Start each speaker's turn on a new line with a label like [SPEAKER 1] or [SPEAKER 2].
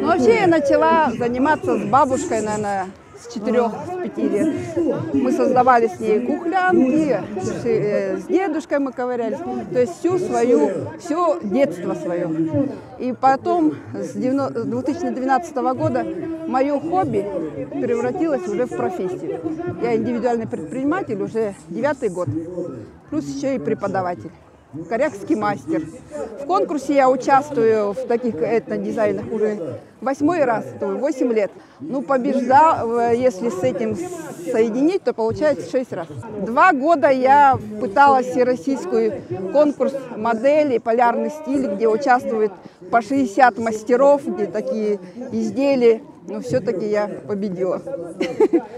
[SPEAKER 1] Ну, вообще я начала заниматься с бабушкой, наверное, с четырех, с пяти лет. Мы создавали с ней кухлянки, с, э, с дедушкой мы ковырялись. То есть всю свою, все детство свое. И потом с 90 с 2012 года мое хобби превратилось уже в профессию. Я индивидуальный предприниматель уже девятый год. Плюс еще и преподаватель. Корякский мастер. В конкурсе я участвую в таких этнодизайнах уже восьмой раз, есть 8 лет. Ну, побеждал, э, если с этим соединить, то получается 6 раз. Два года я пыталась всероссийскую конкурс модели «Полярный стиль», где участвует по 60 мастеров, где такие изделия. Но все-таки я победила.